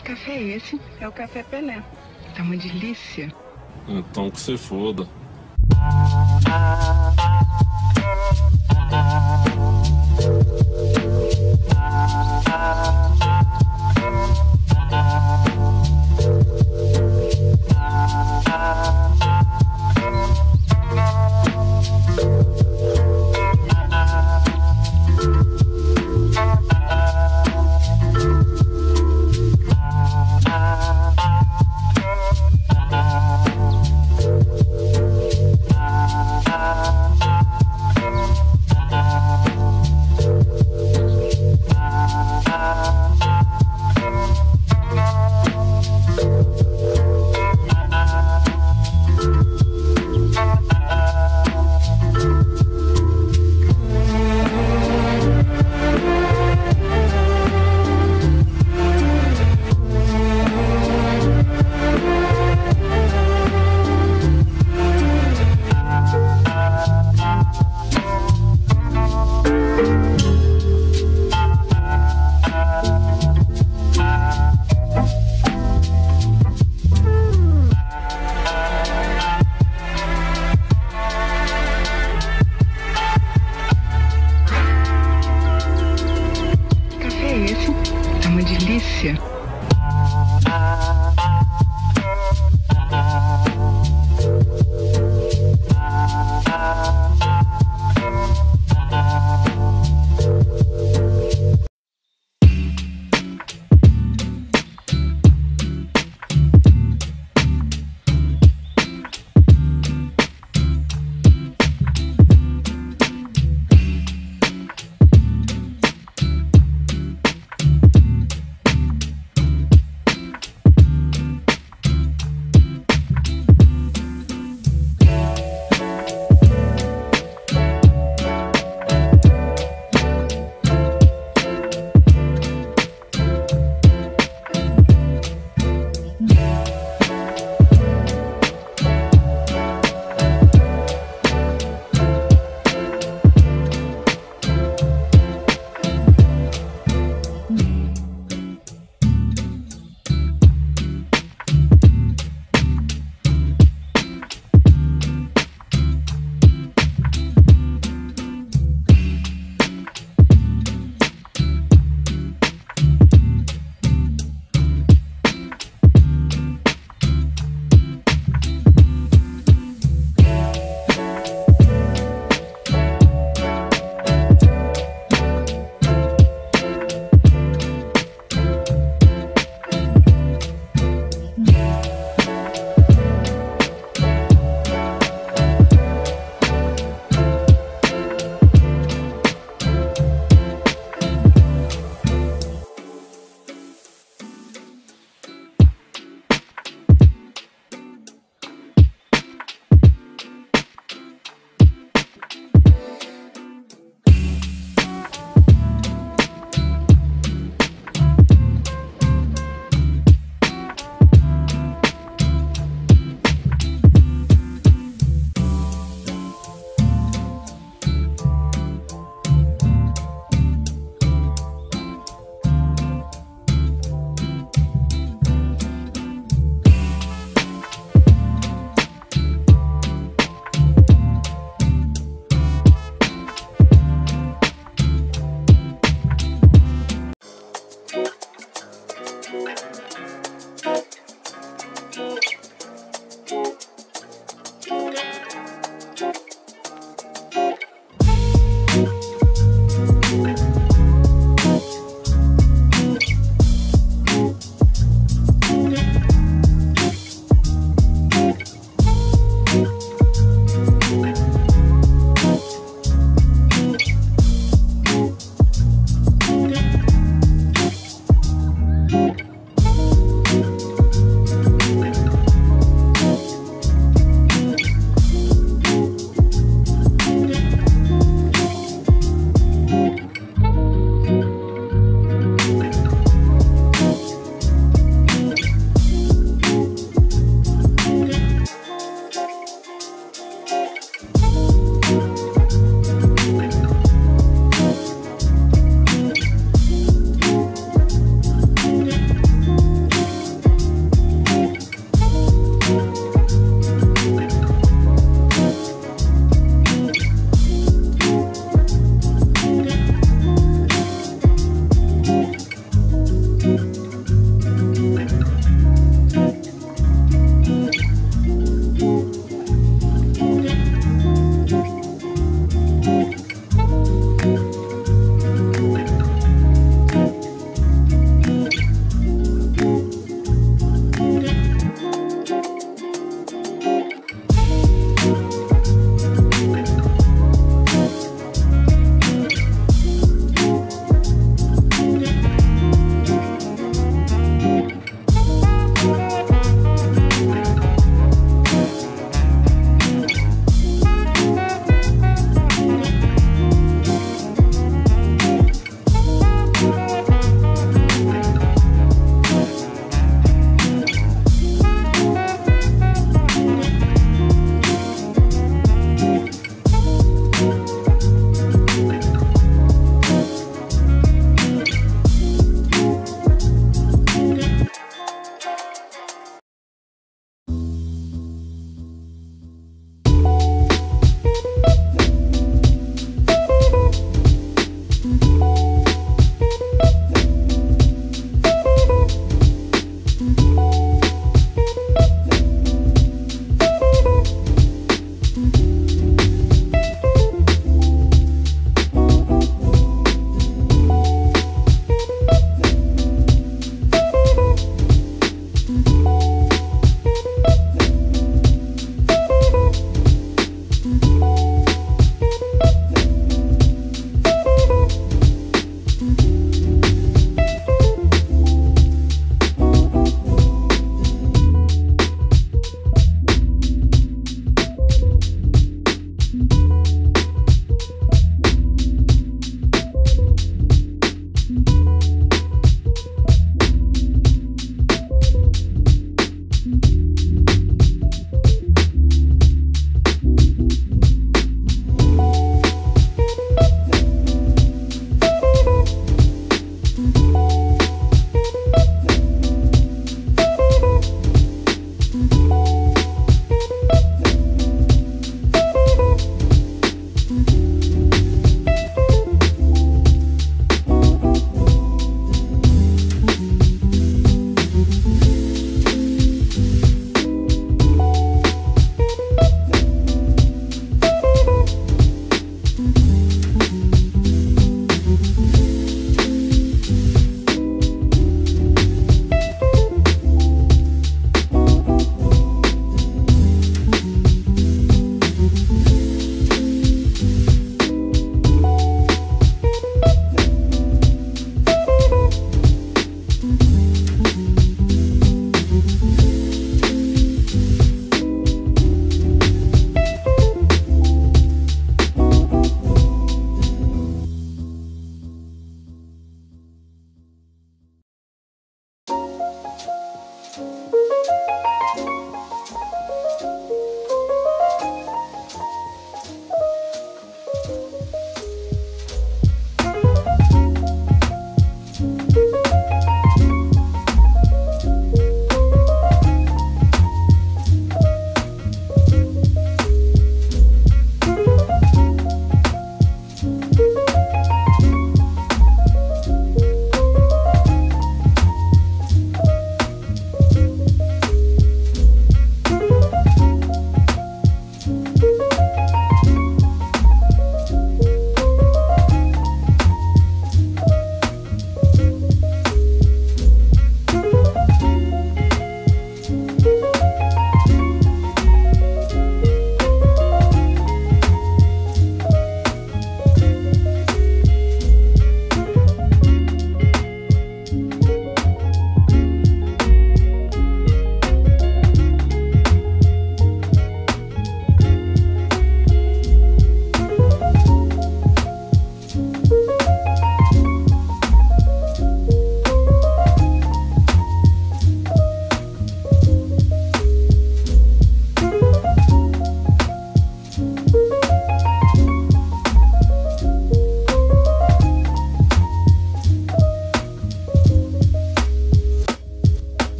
Que café é esse? É o Café Pelé. Tá uma delícia. Então que se foda. Que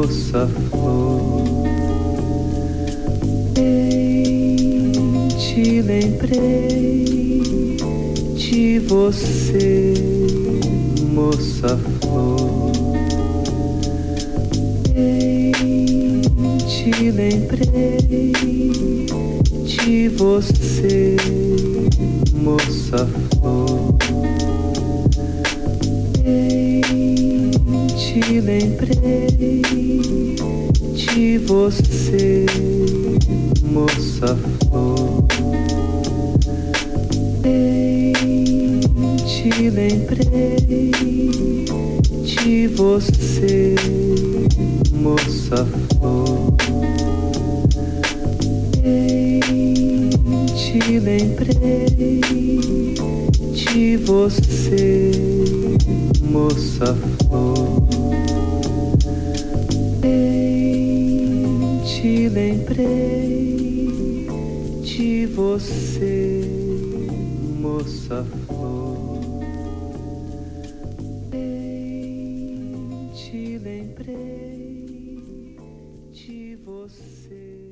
moça flor. Ei, te lembrei de você, moça flor. Ei, te lembrei de você, moça flor. Te lembrei de você, moça flor. Ei, te lembrei de você, moça flor. Ei, te lembrei de você, moça flor. Você, moça flor. Ei, te lembrei de você,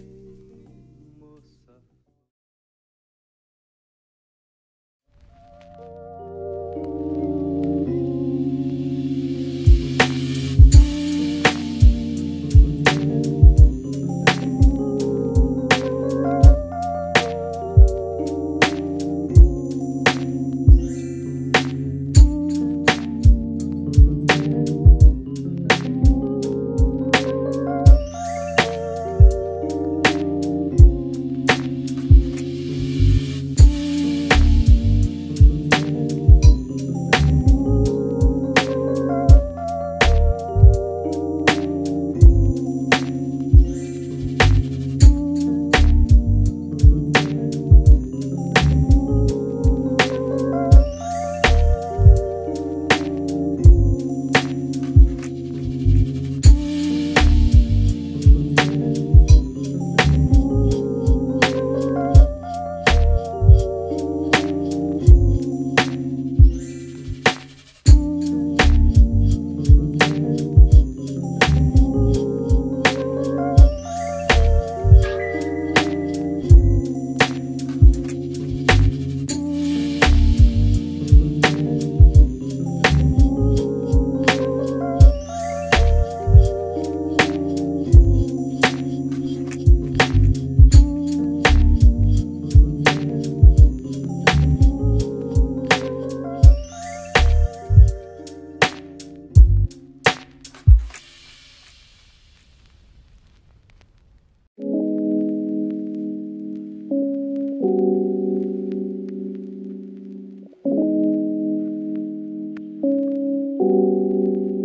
うん。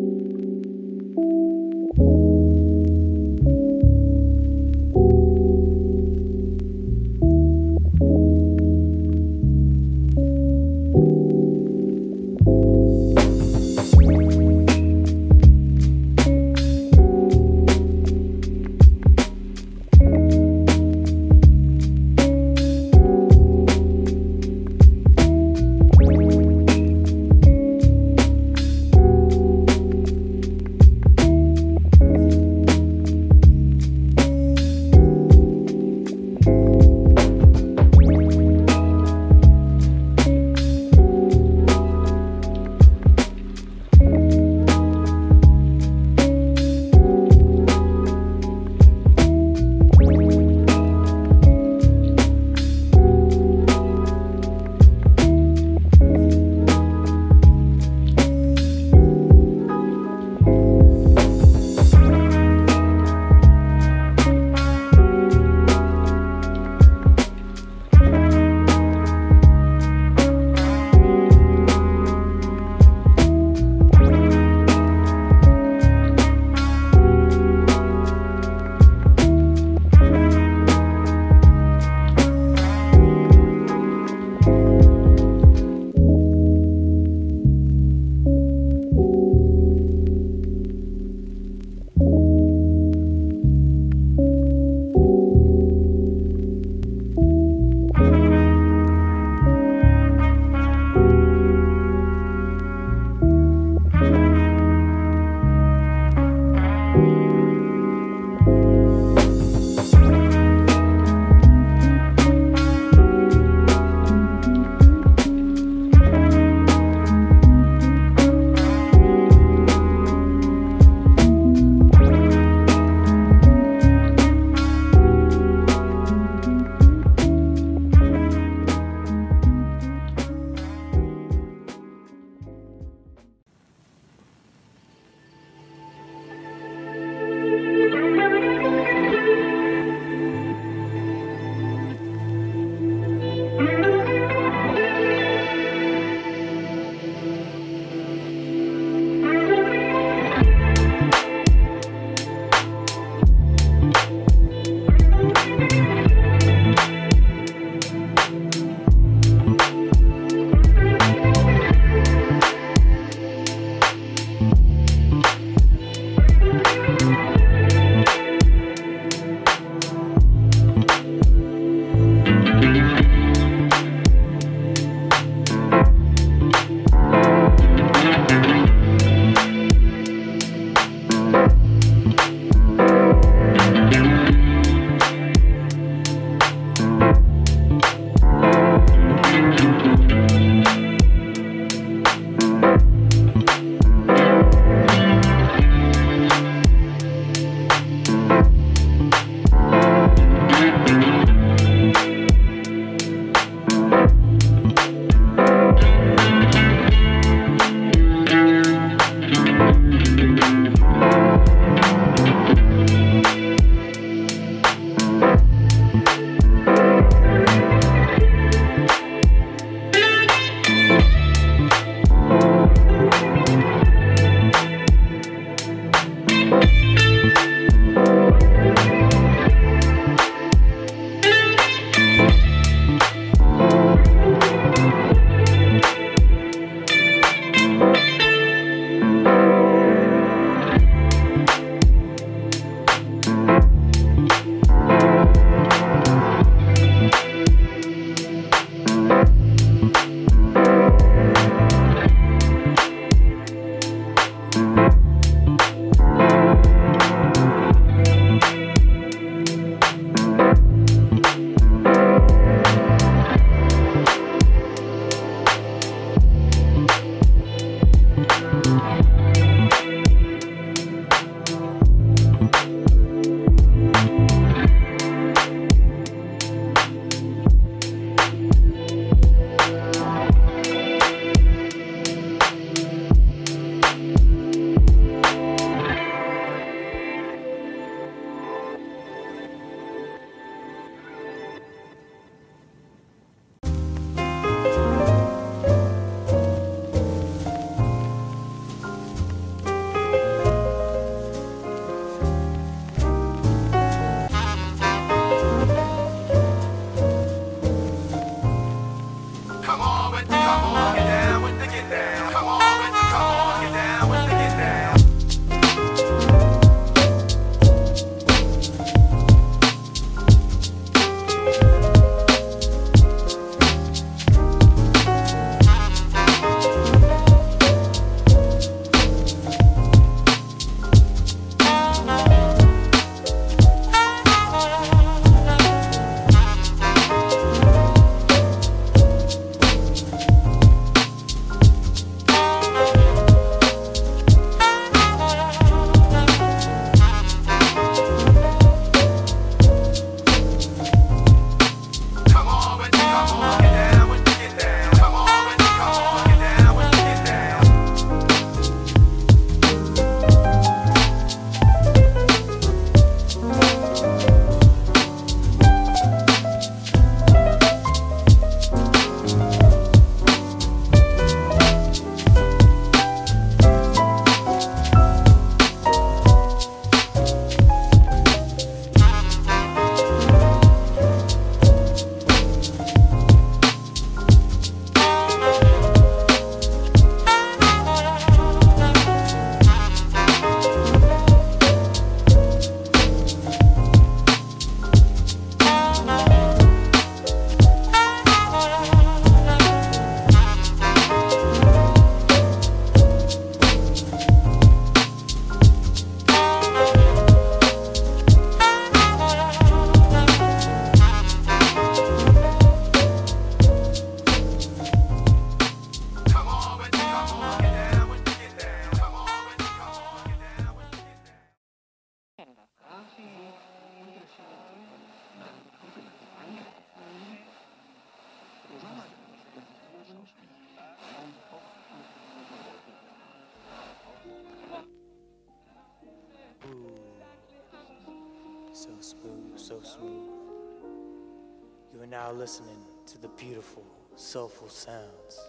Listening to the beautiful, soulful sounds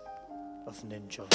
of Ninja.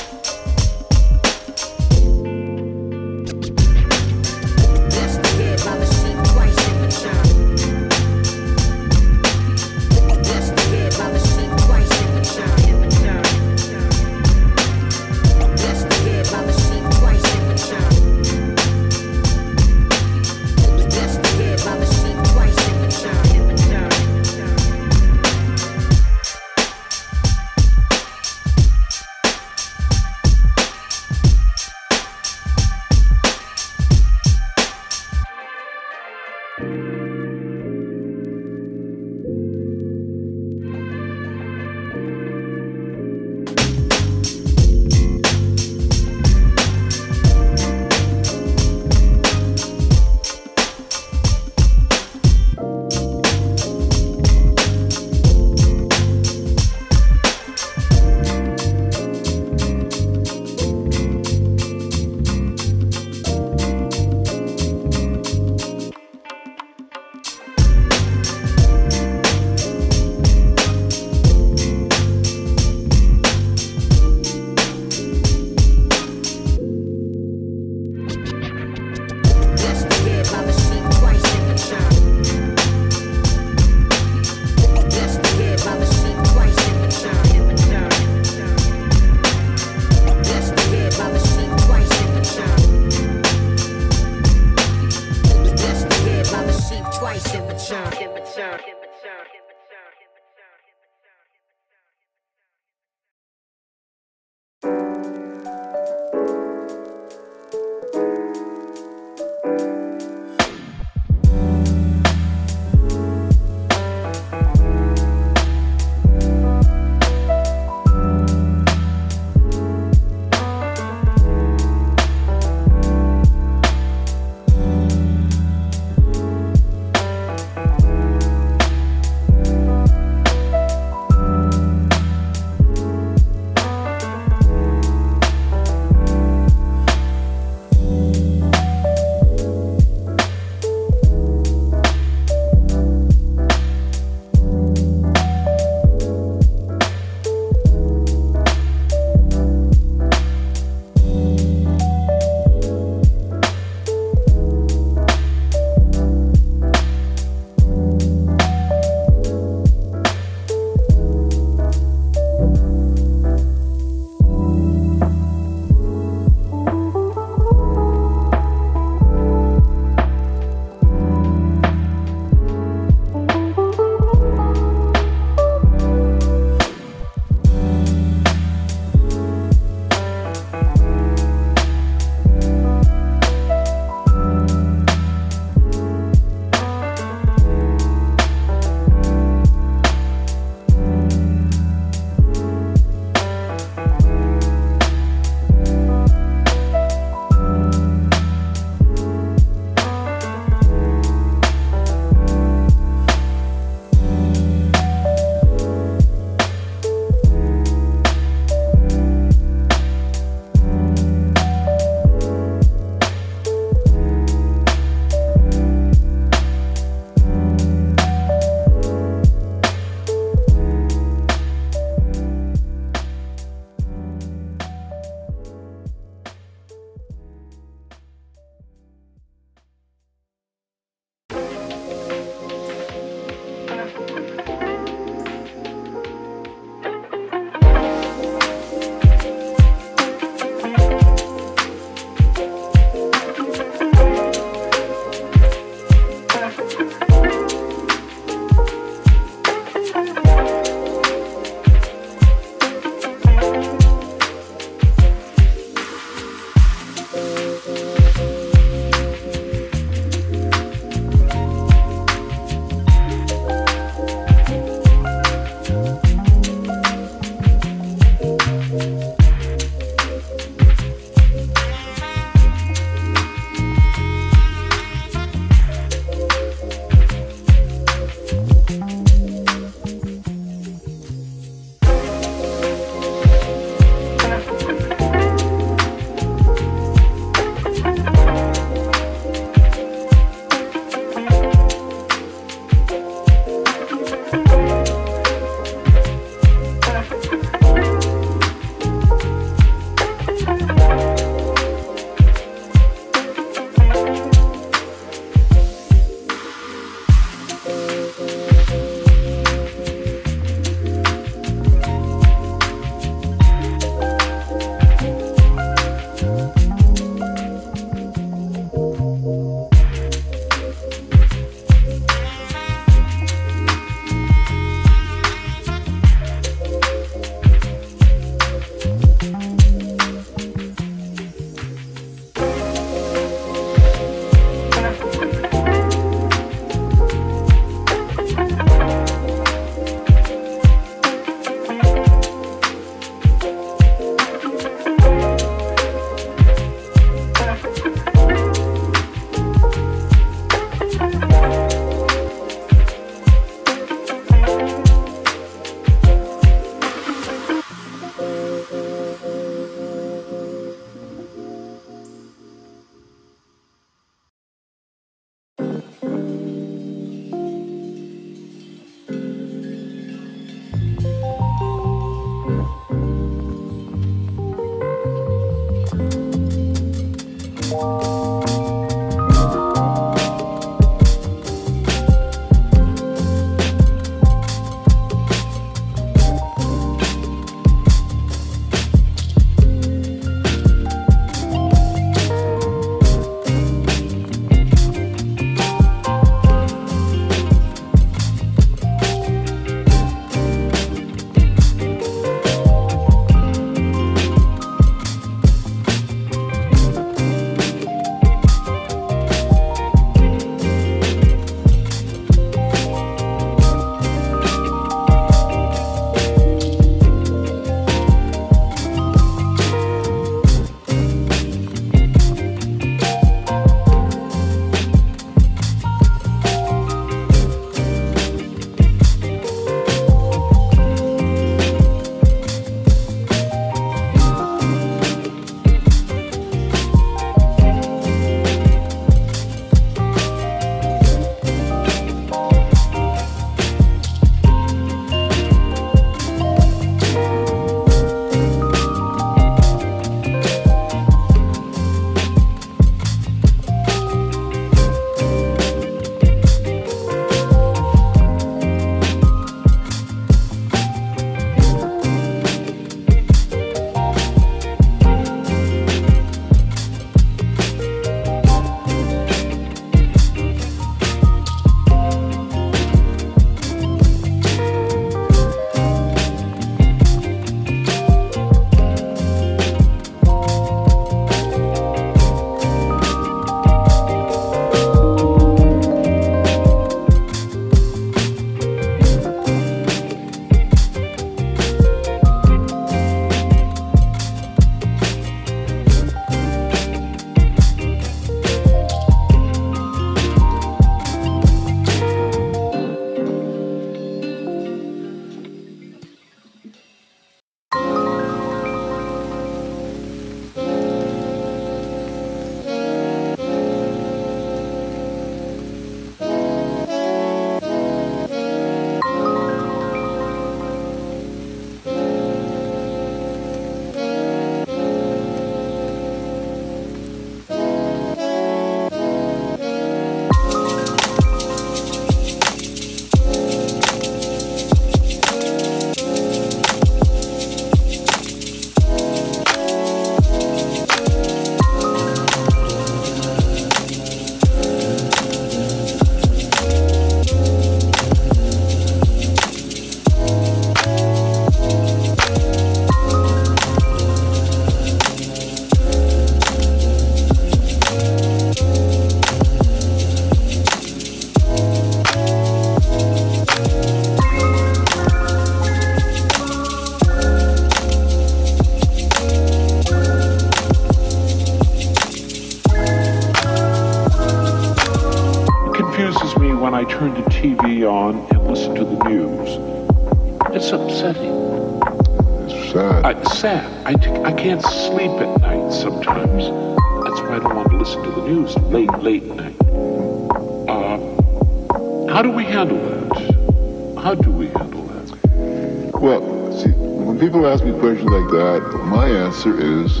me question like that, my answer is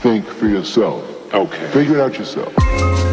think for yourself. Okay. Figure it out yourself.